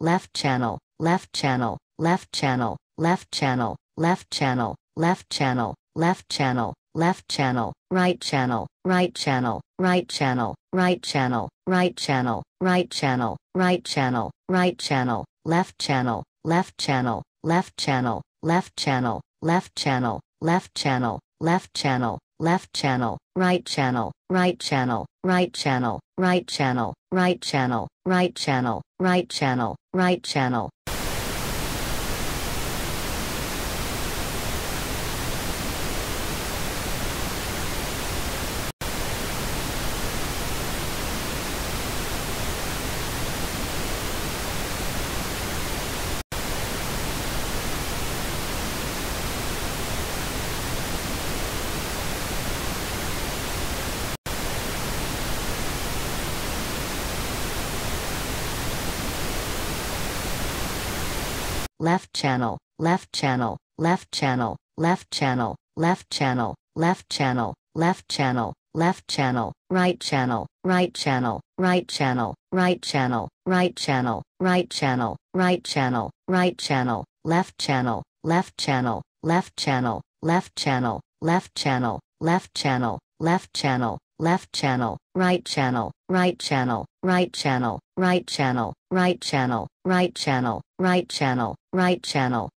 left channel, left channel, left channel, left channel, left channel, left channel, left channel, left channel, right channel, right channel, right channel, right channel, right channel, right channel, right channel, right channel, left channel, left channel, left channel, left channel, left channel, left channel, left channel, left channel, right channel, right channel, right channel, right channel, right channel, right channel, right channel, right channel. Left channel, left channel, left channel, left channel, left channel, left channel, left channel, left channel, right channel, right channel, right channel, right channel, right channel, right channel, right channel, right channel, left channel, left channel, left channel, left channel, left channel, left channel, left channel, left channel, right channel, right channel, right channel, right channel, right channel, right channel, right channel, right channel,